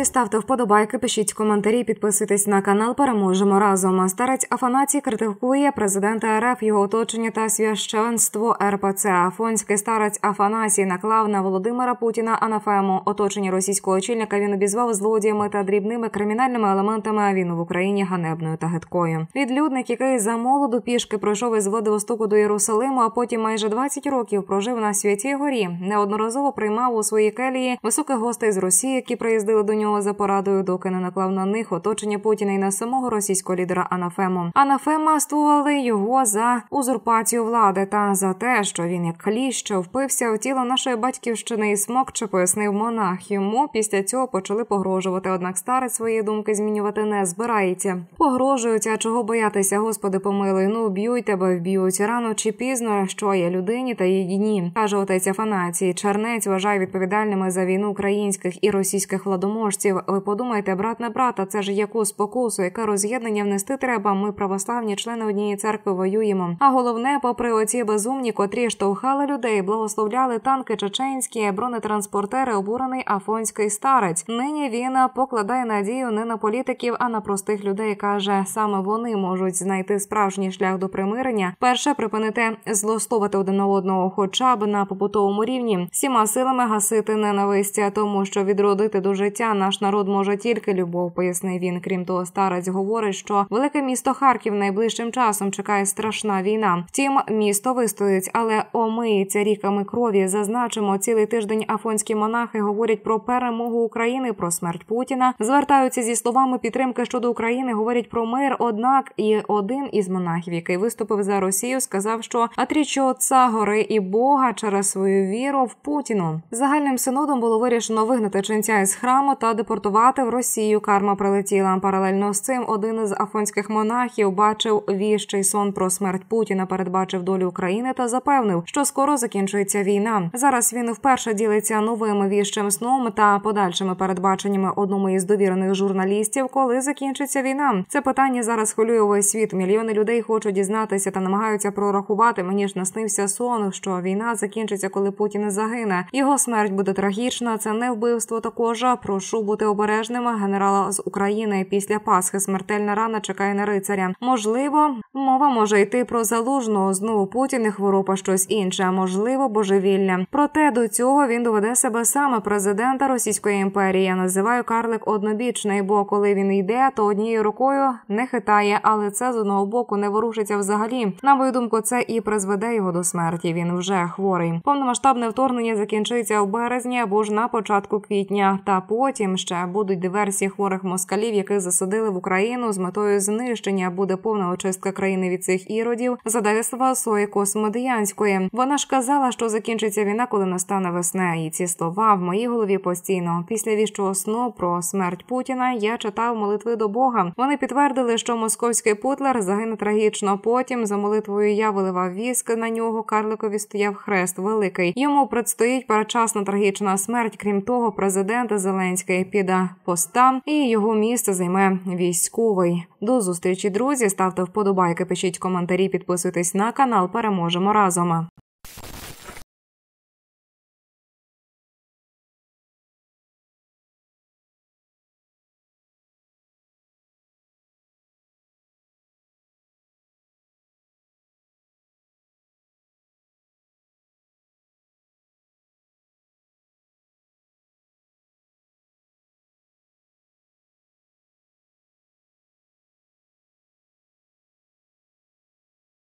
друзі, ставте вподобайки, пишіть коментарі, підписуйтесь на канал. Переможемо разом. Старець Афанацій критикує президента РФ, його оточення та священство РПЦ. Афонський старець Афанасій наклав на Володимира Путіна анафему. Оточення російського очільника він обізвав злодіями та дрібними кримінальними елементами. А він в Україні ганебною та гидкою. Відлюдник, який за молоду пішки пройшов із Владивостоку до Єрусалиму, а потім майже 20 років прожив на святій горі. Неодноразово приймав у своїй келії високих гостей з Росії, які приїздили до нього за порадою, доки не наклав на них оточення Путіна і на самого російського лідера Анафему. Анафема ствували його за узурпацію влади та за те, що він як кліщ, впився в тіло нашої батьківщини і смокче пояснив монах. Йому після цього почали погрожувати. Однак старець свої думки змінювати не збирається. Погрожують, а чого боятися, господи, помилуй. Ну вб'ють тебе, вб'ють рано чи пізно. Що є людині та її дні, каже отець Афанацій. Чернець вважає відповідальними за війну українських і російських владоможців. Ви подумайте, брат на брата, це ж яку спокусу, яке роз'єднання внести треба. Ми православні члени однієї церкви воюємо. А головне, попри оці безумні, котрі штовхали людей, благословляли танки чеченські, бронетранспортери, обурений афонський старець. Нині він покладає надію не на політиків, а на простих людей. каже саме вони можуть знайти справжній шлях до примирення. Перше припинити злостувати один одного, хоча б на побутовому рівні, всіма силами гасити ненавистя, тому що відродити до життя наш народ може тільки любов, пояснив він. Крім того, старець говорить, що велике місто Харків найближчим часом чекає страшна війна. Втім, місто вистоїть, але омиється ріками крові. Зазначимо, цілий тиждень афонські монахи говорять про перемогу України, про смерть Путіна. Звертаються зі словами підтримки щодо України, говорять про мир. Однак і один із монахів, який виступив за Росію, сказав, що атрічо отца гори і Бога через свою віру в Путіну. Загальним синодом було вирішено вигнати ченця із храму та депортувати в Росію. Карма прилетіла паралельно з цим. Один із афонських монахів бачив віщий сон про смерть Путіна, передбачив долю України та запевнив, що скоро закінчується війна. Зараз він вперше ділиться новим віщим сном та подальшими передбаченнями одному із довірених журналістів, коли закінчиться війна. Це питання зараз хвилює увесь світ. Мільйони людей хочуть дізнатися та намагаються прорахувати. Мені ж наснився сон, що війна закінчиться, коли Путін загине. Його смерть буде трагічна. Це не вбивство. Також прошу бути обережним. Генерала з України після Пасхи смертельна рана чекає на рицаря. Можливо, мова може йти про залужного знову Путін і хвороба щось інше, а можливо, божевілля. Проте до цього він доведе себе саме президента Російської імперії. Я називаю карлик однобічний, бо коли він йде, то однією рукою не хитає, але це з одного боку не ворушиться взагалі. На мою думку, це і призведе його до смерті. Він вже хворий. Повномасштабне вторгнення закінчиться в березні або ж на початку квітня. Та потім ще будуть диверсії хворих москалів, яких засадили в Україну з метою знищення. Буде повна очистка країни від цих іродів. Задає слова Сої Космодіянської. Вона ж казала, що закінчиться війна, коли настане весна. І ці слова в моїй голові постійно. Після віщого сну про смерть Путіна я читав молитви до Бога. Вони підтвердили, що московський путлер загине трагічно. Потім за молитвою я виливав віск на нього. Карликові стояв хрест великий. Йому предстоїть передчасна трагічна смерть. Крім того, президент Зеленський піде поста і його місце займе військовий. До зустрічі, друзі. Ставте вподобайки, пишіть коментарі, підписуйтесь на канал. Переможемо разом.